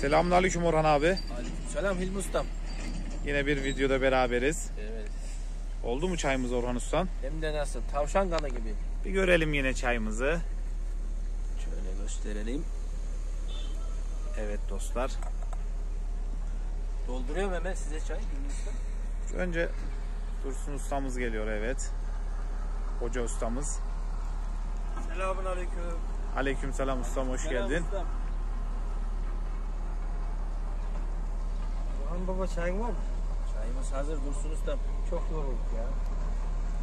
Selamünaleyküm Orhan abi. Selam Hilmi Ustam. Yine bir videoda beraberiz. Evet. Oldu mu çayımız Orhan Ustam? Hem de nasıl? Tavşan kanı gibi. Bir görelim yine çayımızı. Şöyle gösterelim. Evet dostlar. Dolduruyorum hemen size çay Ustam. Önce Dursun ustamız geliyor evet. Hoca ustamız. Selamun aleyküm. Aleykümselam ustam hoş geldin. Baba çayın var mı? Çayımız hazır Dursun Ustam. Çok yorulduk ya.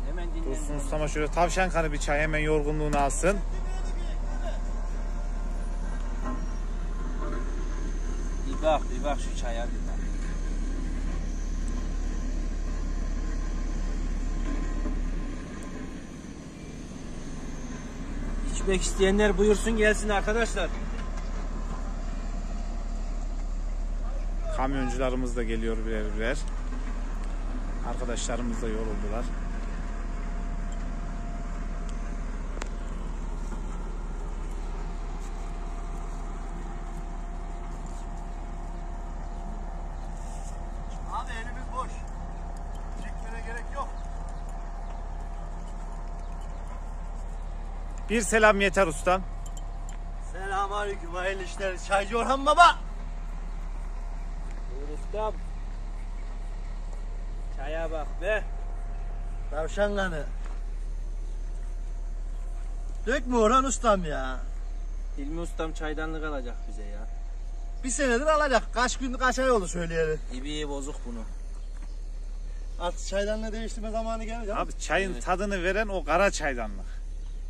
Hemen dinlenin. Dursun ustama şöyle tavşan kanı bir çay hemen yorgunluğunu alsın. Bir bak bir bak şu çaya bir bak. İçmek isteyenler buyursun gelsin arkadaşlar. Kamyoncularımız da geliyor birer birer. Arkadaşlarımız da yoruldular. Abi elimiz boş. Çekmene gerek yok. Bir selam yeter ustam. Selamun aleyküm. Hayırlı işler. Çaycı Orhan baba. Ustam. Çaya bak be. Tavşan kanı. Dökme Orhan ustam ya. Hilmi ustam çaydanlık alacak bize ya. Bir senedir alacak. Kaç gün kaç ay oldu söyleyelim. İbiyi bozuk bunu. Artık çaydanlığı değiştirme zamanı geldi. Abi. Abi çayın Evet. tadını veren o kara çaydanlık.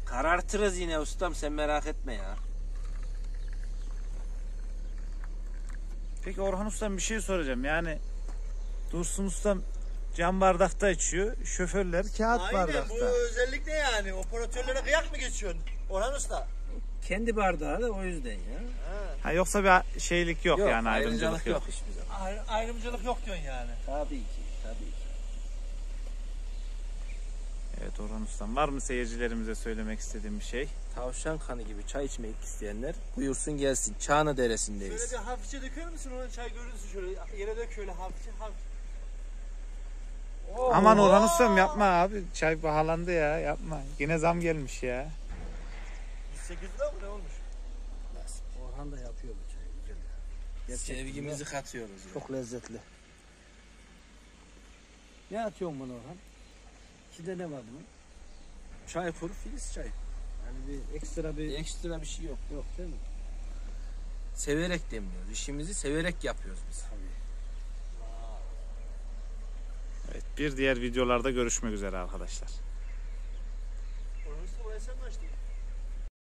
Karartırız yine ustam sen merak etme ya. Peki Orhan Ustam bir şey soracağım. Yani Dursun Ustam cam bardakta içiyor. Şoförler kağıt Aynen bardakta. bu özellikle yani. Operatörlere kıyak mı geçiyorsun? Orhan usta. Kendi bardağı da o yüzden ya. Ha, yoksa bir şeylik yok, yani ayrımcılık yok. hiçbir zaman. Ayrı, ayrımcılık yok diyorsun yani. Tabii ki. Evet Orhan Ustam var mı seyircilerimize söylemek istediğim bir şey? Tavşan kanı gibi çay içmek isteyenler buyursun gelsin. Çağnı Deresi'ndeyiz. Şöyle bir hafifçe döker misin onun çay görüntüsü şöyle yere dök şöyle hafifçe hafif. Aman Orhan Ustam yapma abi. Çay pahalandı ya yapma. Yine zam gelmiş ya. 8 lira mı ne olmuş? Orhan da yapıyor bu çayı güzel. Gerçekten Sevgimizi katıyoruz. ya. çok lezzetli. Ne atıyorsun buna Orhan? İçinde ne var bunun? Çay kuru filiz çay. Yani bir ekstra bir Ekstra bir şey yok. yok değil mi? Severek demliyoruz. İşimizi severek yapıyoruz biz. Evet bir diğer videolarda görüşmek üzere arkadaşlar.